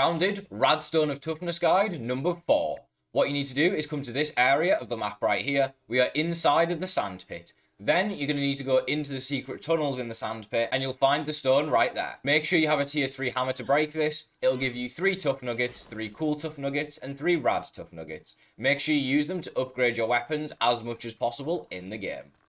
Grounded, Radstone of Toughness Guide, number 4. What you need to do is come to this area of the map right here. We are inside of the sand pit. Then you're going to need to go into the secret tunnels in the sand pit and you'll find the stone right there. Make sure you have a tier 3 hammer to break this. It'll give you 3 tough nuggets, 3 cool tough nuggets and 3 rad tough nuggets. Make sure you use them to upgrade your weapons as much as possible in the game.